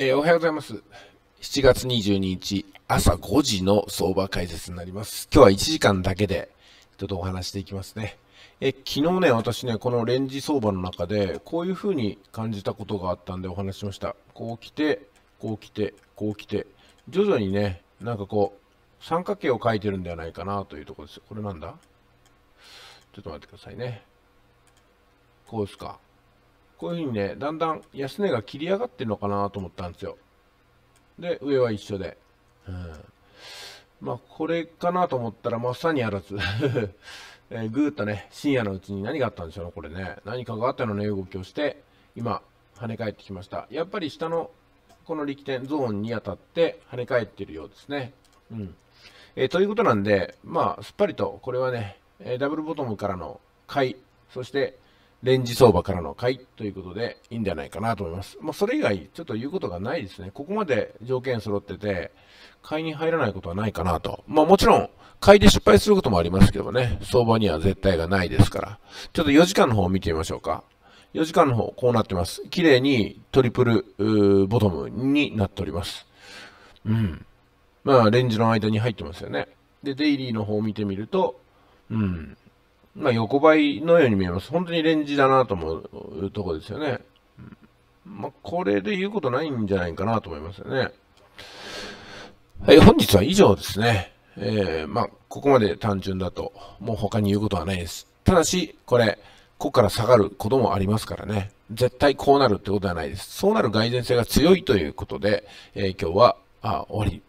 えー、おはようございます。7月22日朝5時の相場解説になります。今日は1時間だけでちょっとお話していきますね。え昨日ね、私ね、このレンジ相場の中でこういう風に感じたことがあったんでお話しました。こう来て、こう来て、こう来て、徐々にね、なんかこう、三角形を描いてるんではないかなというところです。これなんだ？ちょっと待ってくださいね。こうですか？こういうふうにね、だんだん安値が切り上がってるのかなと思ったんですよ。で、上は一緒で。うん。まあ、これかなと思ったら、まさにあらず。えー、ぐーっとね、深夜のうちに何があったんでしょうね、これね。何かがあったような動きをして、今、跳ね返ってきました。やっぱり下の、この力点ゾーンに当たって跳ね返ってるようですね。うん。えー、ということなんで、まあ、すっぱりと、これはね、え、ダブルボトムからの買い、そして、レンジ相場からの買いということでいいんじゃないかなと思います。まあ、それ以外、ちょっと言うことがないですね。ここまで条件揃ってて、買いに入らないことはないかなと。まあ、もちろん、買いで失敗することもありますけどね、相場には絶対がないですから。ちょっと4時間の方を見てみましょうか。4時間の方、こうなってます。綺麗にトリプルボトムになっております。うん。まあ、レンジの間に入ってますよね。で、デイリーの方を見てみると、うん。まあ、横ばいのように見えます。本当にレンジだなと思うとこですよね。まあ、これで言うことないんじゃないかなと思いますよね。はい、本日は以上ですね。えー、まあ、ここまで単純だと、もう他に言うことはないです。ただし、これ、ここから下がることもありますからね。絶対こうなるってことはないです。そうなる蓋然性が強いということで、えー、今日は、あ、終わり